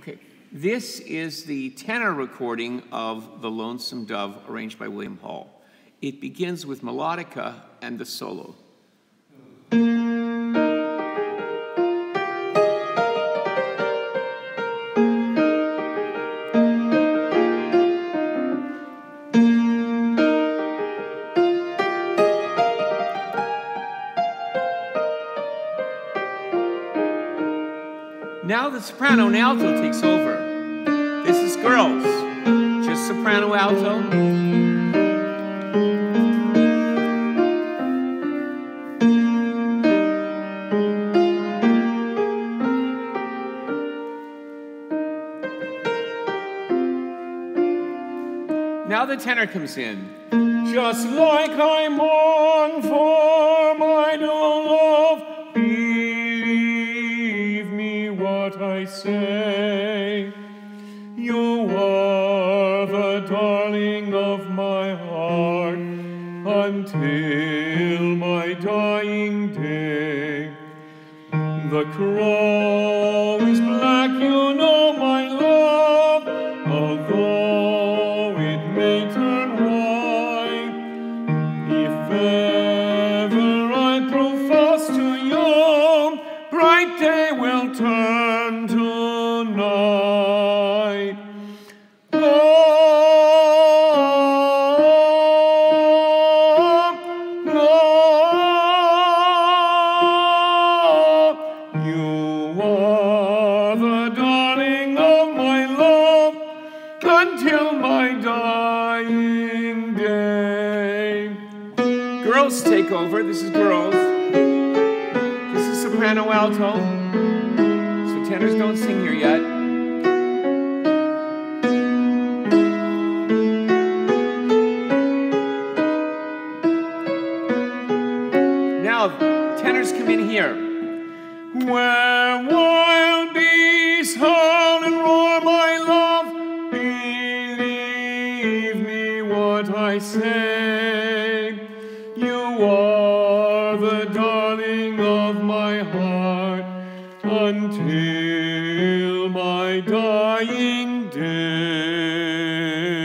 Okay, this is the tenor recording of The Lonesome Dove, arranged by William Hall. It begins with melodica and the solo. Now the soprano and alto takes over. This is girls, just soprano, alto. Now the tenor comes in. Just like I mourn for what I say. You are the darling of my heart until my dying day. The crow is black, you know, my love, although it may turn white. Day will turn to night. You are the darling of my love until my dying day. Girls take over. This is girls. Soprano alto. So tenors don't sing here yet. Now, tenors come in here. Where wild beasts howl and roar, my love, believe me what I say. You are my heart until my dying day.